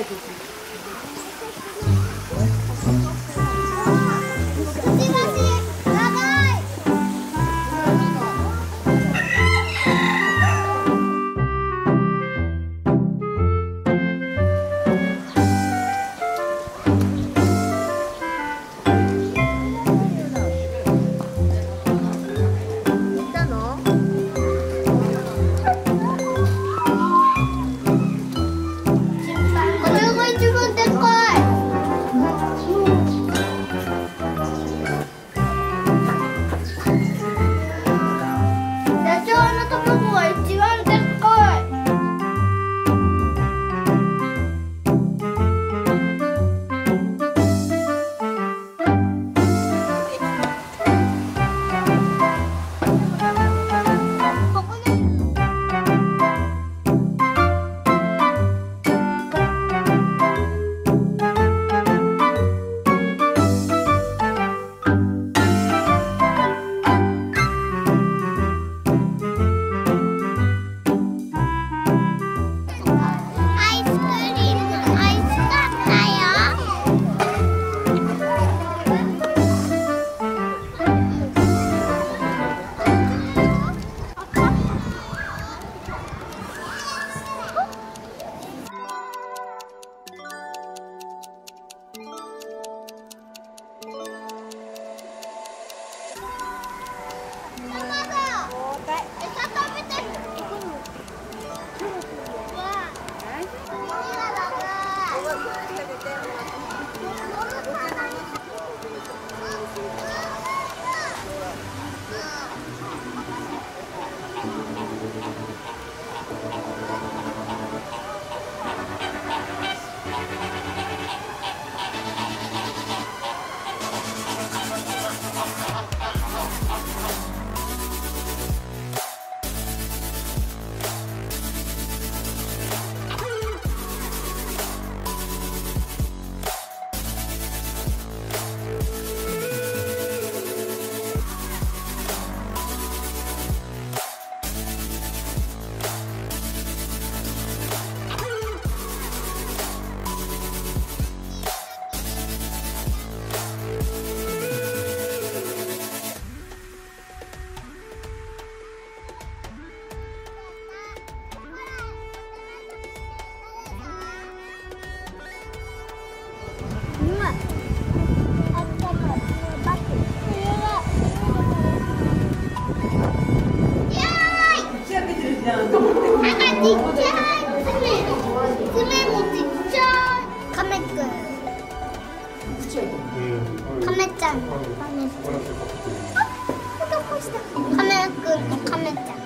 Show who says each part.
Speaker 1: Ai, Jesus. めちゃう。